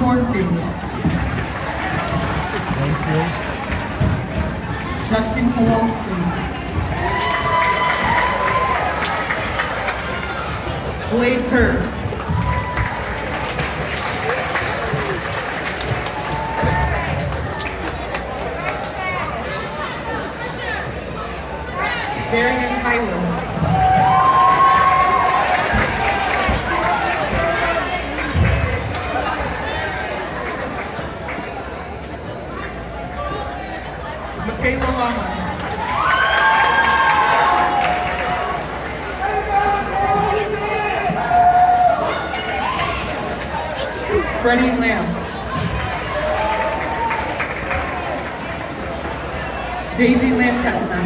Cornfield. Justin Kowalski. Blake Kerr. Darian Kyler. Michaela Lama. Freddie Lamb. Davy Lancaster.